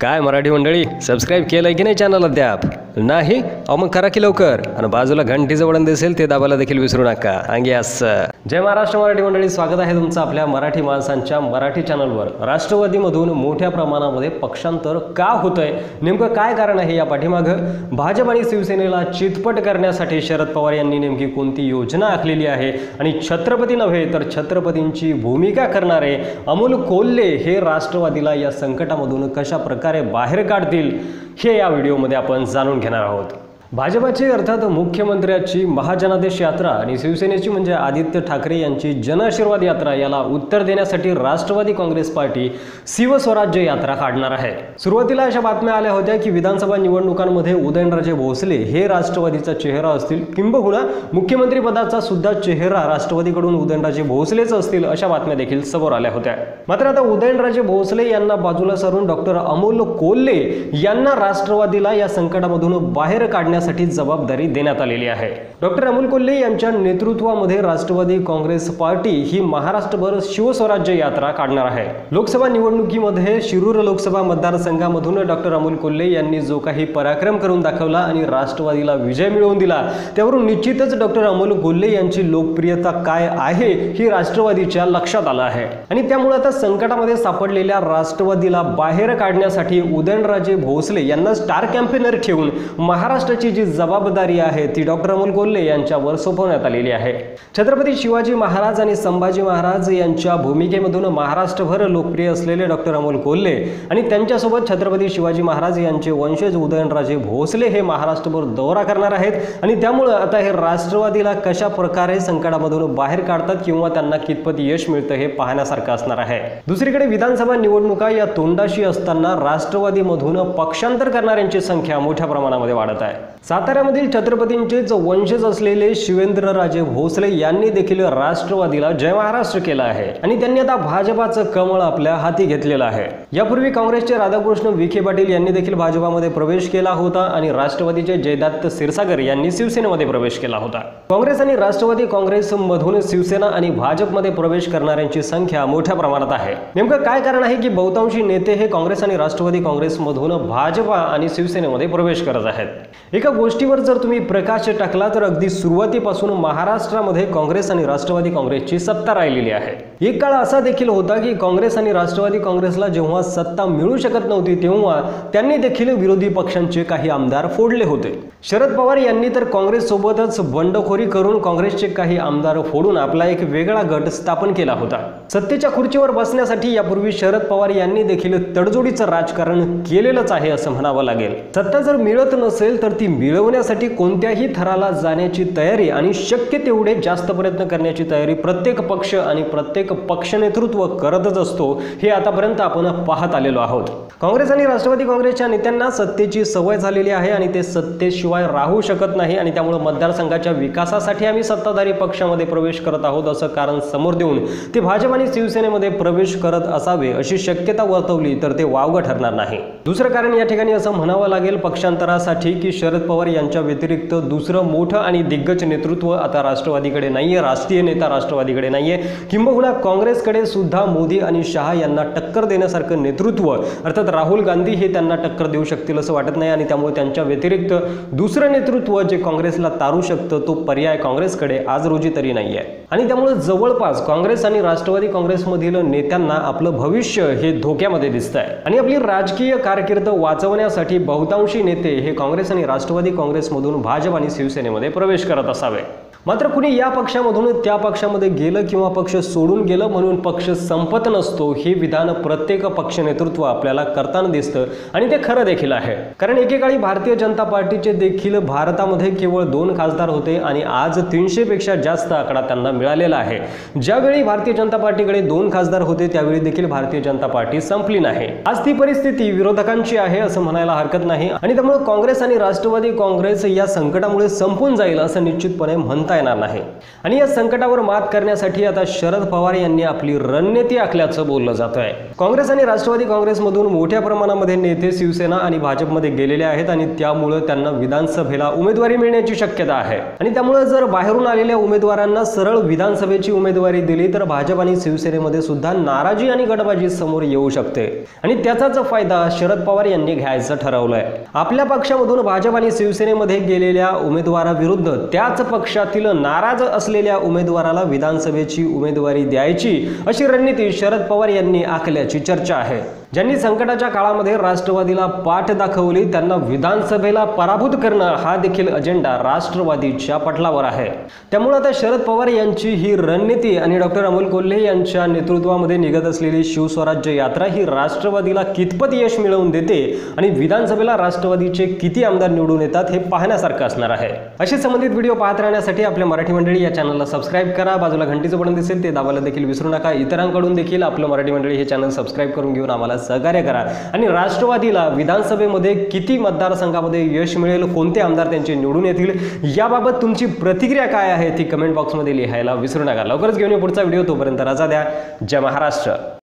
काय मराठी मंडळी सबस्क्राईब केलंय की नाही चॅनल अद्याप? नाही? अहो मग करा की लवकर. आणि बाजूला घंटीचं वळण दिसेल ते दाबायला देखील विसरू नका. आणि असं. जय महाराष्ट्र मराठी मंडळी स्वागत आहे तुमचं आपल्या मराठी माणसांच्या मराठी चॅनलवर राष्ट्रवादीमधून मोठ्या प्रमाणामध्ये पक्षांतर का होतंय? नेमकं काय कारण आहे या पाठीमागं? भाजप आणि शिवसेनेला चितपट करण्यासाठी शरद पवार यांनी नेमकी कोणती योजना आखलेली आहे? आणि छत्रपती नव्हे तर छत्रपतींची भूमिका करणारे अमोल कोल्हे हे राष्ट्रवादीला या संकटामधून कशा प्रकारे बाहेर काढतील हे या व्हिडिओमध्ये आपण जाणून घेणार आहोत. भाजपाची अर्थात मुख्यमंत्र्याची महाजनादेश यात्रा आणि शिवसेनेची म्हणजे आदित्य ठाकरे यांची जनआशीर्वाद यात्रा याला उत्तर देण्यासाठी राष्ट्रवादी काँग्रेस पार्टी शिवस्वराज्य यात्रा काढणार आहे. सुरुवातीला अशा बातम्या आल्या होत्या की विधानसभा निवडणुकांमध्ये उदयनराजे भोसले हे राष्ट्रवादीचा चेहरा असतील. किंबहुना मुख्यमंत्री पदाचा सुद्धा चेहरा राष्ट्रवादीकडून उदयनराजे भोसलेच असतील अशा बातम्या देखील समोर आल्या होत्या. मात्र आता उदयनराजे भोसले यांना बाजूला सारून डॉक्टर अमोल कोल्हे यांना राष्ट्रवादीला या संकटामधून बाहेर करण्यासाठी जबाबदारी देण्यात आलेली आहे. डॉक्टर अमोल कोल्हे यांच्या नेतृत्वामध्ये राष्ट्रवादी काँग्रेस पार्टी ही महाराष्ट्रभर शिवस्वराज्य यात्रा काढणार आहे. लोकसभा निवडणुकीमध्ये शिरूर लोकसभा मतदारसंघामधून डॉक्टर अमोल कोल्हे यांनी जो काही पराक्रम करून दाखवला आणि राष्ट्रवादीला विजय मिळवून दिला त्यावरून निश्चितच डॉक्टर अमोल कोल्हे यांची लोकप्रियता काय आहे ही राष्ट्रवादीच्या लक्षात आलं आहे. आणि त्यामुळे आता संकटामध्ये सापडलेल्या राष्ट्रवादीला बाहेर काढण्यासाठी उदयनराजे भोसले यांना स्टार कॅम्पेनर ठेवून महाराष्ट्राची जी जबाबदारी आहे ती डॉक्टर अमोल कोल्हे यांच्यावर सोपवण्यात आलेली आहे. छत्रपती शिवाजी महाराज आणि संभाजी महाराज यांच्या भूमिकेमधून महाराष्ट्रभर लोकप्रिय असलेले डॉक्टर अमोल कोल्हे आणि त्यांच्यासोबत छत्रपती शिवाजी महाराज यांचे वंशज उदयनराजे भोसले हे महाराष्ट्रभर दौरा करणार आहेत आणि त्यामुळं आता हे राष्ट्रवादीला कशा प्रकारे संकटामधून बाहेर काढतात किंवा त्यांना कितपत यश मिळतं हे पाहण्यासारखं असणार आहे. दुसरीकडे विधानसभा निवडणुका या तोंडाशी असताना राष्ट्रवादीमधून पक्षांतर करणाऱ्यांची संख्या मोठ्या प्रमाणामध्ये वाढत आहे. साताऱ्यामधील छत्रपतींचेच वंशज असलेले शिवेंद्रराजे भोसले यांनी देखील राष्ट्रवादीला जय महाराष्ट्र केला आहे. आणि त्यांनी आता भाजपाचं कमळ आपल्या हाती घेतलेलं आहे. यापूर्वी काँग्रेसचे राधाकृष्ण विखे पाटील यांनी देखील भाजपामध्ये प्रवेश केला होता आणि राष्ट्रवादीचे जयदत्त क्षीरसागर यांनी शिवसेनेमध्ये प्रवेश केला होता. काँग्रेस आणि राष्ट्रवादी काँग्रेस मधून शिवसेना आणि भाजपमध्ये प्रवेश करणाऱ्यांची संख्या मोठ्या प्रमाणात आहे. नेमकं काय कारण आहे की बहुतांशी नेते हे काँग्रेस आणि राष्ट्रवादी काँग्रेसमधून भाजपा आणि शिवसेनेमध्ये प्रवेश करत आहेत. एका गोष्टीवर जर तुम्ही प्रकाश टाकला तर अगदी सुरुवातीपासून महाराष्ट्रामध्ये काँग्रेस आणि राष्ट्रवादी काँग्रेसची सत्ता राहिलेली आहे. एक काळ असा देखील होता की काँग्रेस आणि राष्ट्रवादी काँग्रेसला जेव्हा सत्ता मिळू शकत नव्हती तेव्हा त्यांनी देखील विरोधी पक्षांचे काही आमदार फोडले होते. शरद पवार यांनी तर काँग्रेस सोबतच बंडखोरी करून काँग्रेसचे काही आमदार फोडून आपला एक वेगळा गट स्थापन केला होता. सत्तेच्या खुर्चीवर बसण्यासाठी यापूर्वी शरद पवार यांनी देखील तडजोडीचं राजकारण केलेलंच आहे असं म्हणावं लागेल. सत्ता जर मिळत नसेल तर ती मिळवण्यासाठी कोणत्याही थराला जाण्याची तयारी आणि शक्य तेवढे जास्त प्रयत्न करण्याची तयारी प्रत्येक पक्ष आणि प्रत्येक पक्ष नेतृत्व करतच असतो हे आतापर्यंत आपण पाहत आलेलो आहोत. काँग्रेस आणि राष्ट्रवादी काँग्रेसच्या नेत्यांना सत्तेची सवय झालेली आहे आणि ते सत्तेशिवाय राहू शकत नाही आणि त्यामुळे मतदारसंघाच्या विकासासाठी आम्ही सत्ताधारी पक्षामध्ये प्रवेश करत आहोत असं कारण समोर देऊन ते भाजप आणि शिवसेनेमध्ये प्रवेश करत असावे अशी शक्यता वर्तवली तर ते वावगं ठरणार नाही. दुसरं कारण या ठिकाणी असं म्हणावं लागेल पक्षांतरासाठी की शरद पवार यांच्या व्यतिरिक्त दुसरं मोठं आणि दिग्गज नेतृत्व आता राष्ट्रवादीकडे नाही आहे राष्ट्रीय नेता राष्ट्रवादीकडे नाही आहे किंबहुना काँग्रेसकडे सुद्धा मोदी आणि शहा यांना टक्कर देण्यासारखं नेतृत्व अर्थात राहुल गांधी हे त्यांना टक्कर देऊ शकतील असं वाटत नाही आणि त्यामुळे त्यांच्या व्यतिरिक्त दुसरं नेतृत्व जे काँग्रेसला तारू शकतं तो पर्याय काँग्रेसकडे आज रोजी तरी नाही आहे आणि त्यामुळे जवळपास काँग्रेस आणि राष्ट्रवादी काँग्रेसमधील नेत्यांना आपलं भविष्य हे धोक्यामध्ये दिसत आहे आणि आपली राजकीय कारकीर्द वाचवण्यासाठी बहुतांशी नेते हे काँग्रेस आणि राष्ट्रवादी काँग्रेसमधून भाजप आणि शिवसेनेमध्ये प्रवेश करत असावे. मात्र कुणी या पक्षामधून त्या पक्षामध्ये गेलं किंवा पक्ष सोडून गेलं म्हणून पक्ष संपत नसतो हे विधान प्रत्येक पक्ष नेतृत्व आपल्याला करताना दिसतं आणि ते खरं देखील आहे. कारण एकेकाळी भारतीय जनता पार्टीचे देखील भारतामध्ये केवळ दोन खासदार होते आणि आज तीनशे पेक्षा जास्त आकडा त्यांना मिळालेला आहे. ज्यावेळी भारतीय जनता पार्टीकडे दोन खासदार होते त्यावेळी देखील भारतीय जनता पार्टी संपली नाही. आज ती परिस्थिती विरोधकांची आहे असं म्हणायला हरकत नाही आणि त्यामुळे काँग्रेस आणि राष्ट्रवादी काँग्रेस या संकटामुळे संपून जाईल असं निश्चितपणे म्हणतात थांबता येणार नाही. आणि या संकटावर मात करण्यासाठी आता शरद पवार यांनी आपली रणनीती आखल्याचं बोललं जात आहे काँग्रेस आणि राष्ट्रवादी काँग्रेसमधून मोठ्या प्रमाणामध्ये नेते शिवसेना आणि भाजपमध्ये गेलेले आहेत आणि त्यामुळं त्यांना विधानसभेला उमेदवारी मिळण्याची शक्यता आहे. आणि त्यामुळे जर बाहेरून आलेल्या उमेदवारांना सरळ विधानसभेची उमेदवारी दिली तर भाजप आणि शिवसेनेमध्ये सुद्धा नाराजी आणि गटबाजी समोर येऊ शकते. आणि त्याचाच फायदा शरद पवार यांनी घ्यायचं ठरवलंय. आपल्या पक्षामधून भाजप आणि शिवसेनेमध्ये गेलेल्या उमेदवाराविरुद्ध त्याच पक्षातील नाराज असलेल्या उमेदवाराला विधानसभेची उमेदवारी द्यायची अशी रणनीती शरद पवार यांनी आखल्याची चर्चा आहे. ज्यांनी संकटाच्या काळामध्ये राष्ट्रवादीला पाठ दाखवली त्यांना विधानसभेला पराभूत करणं हा देखील अजेंडा राष्ट्रवादीच्या पटलावर आहे. त्यामुळे आता शरद पवार यांची ही रणनीती आणि डॉक्टर अमोल कोल्हे यांच्या नेतृत्वामध्ये निघत असलेली शिवस्वराज्य यात्रा ही राष्ट्रवादीला कितपत यश मिळवून देते आणि विधानसभेला राष्ट्रवादीचे किती आमदार निवडून येतात हे पाहण्यासारखं असणार आहे. असे संबंधित व्हिडिओ पाहत राहण्यासाठी आपल्या मराठी मंडळी या चॅनलला सबस्क्राईब करा. बाजूला घंटीचं बटन दिसेल ते दाबायला देखील विसरू नका. इतरांकडून देखील आपलं मराठी मंडळी हे चॅनल सबस्क्राईब करून घेऊन आम्हाला सहकार्य करा. आणि राष्ट्रवादीला विधानसभेमध्ये किती मतदारसंघामध्ये यश मिळेल कोणते आमदार त्यांचे निवडून येतील याबाबत तुमची प्रतिक्रिया काय आहे ती कमेंट बॉक्समध्ये लिहायला विसरू नका. लवकरच घेऊन पुढचा व्हिडिओ तोपर्यंत रजा द्या. जय महाराष्ट्र.